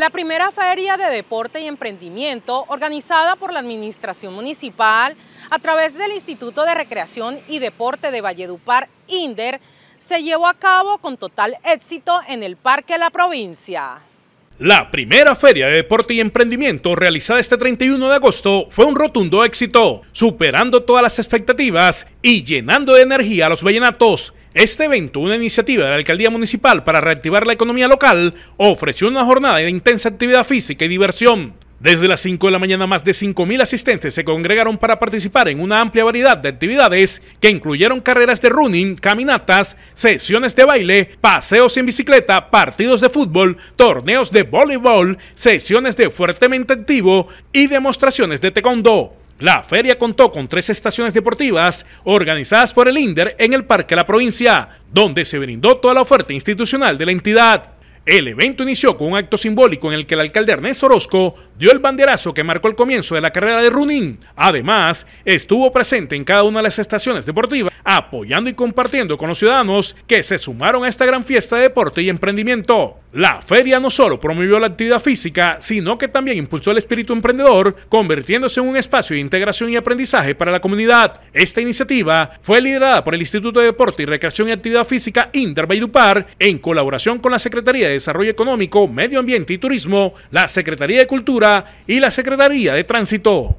La primera feria de deporte y emprendimiento organizada por la Administración Municipal a través del Instituto de Recreación y Deporte de Valledupar, INDER, se llevó a cabo con total éxito en el Parque La Provincia. La primera feria de deporte y emprendimiento realizada este 31 de agosto fue un rotundo éxito, superando todas las expectativas y llenando de energía a los vallenatos. Este evento, una iniciativa de la Alcaldía Municipal para reactivar la economía local, ofreció una jornada de intensa actividad física y diversión. Desde las 5 de la mañana más de 5.000 asistentes se congregaron para participar en una amplia variedad de actividades que incluyeron carreras de running, caminatas, sesiones de baile, paseos en bicicleta, partidos de fútbol, torneos de voleibol, sesiones de fuertemente activo y demostraciones de taekwondo. La feria contó con tres estaciones deportivas organizadas por el INDER en el Parque La Provincia, donde se brindó toda la oferta institucional de la entidad. El evento inició con un acto simbólico en el que el alcalde Ernesto Orozco dio el banderazo que marcó el comienzo de la carrera de running. Además, estuvo presente en cada una de las estaciones deportivas, apoyando y compartiendo con los ciudadanos que se sumaron a esta gran fiesta de deporte y emprendimiento. La feria no solo promovió la actividad física, sino que también impulsó el espíritu emprendedor, convirtiéndose en un espacio de integración y aprendizaje para la comunidad. Esta iniciativa fue liderada por el Instituto de Deporte y Recreación y Actividad Física Inter en colaboración con la Secretaría de Desarrollo Económico, Medio Ambiente y Turismo, la Secretaría de Cultura y la Secretaría de Tránsito.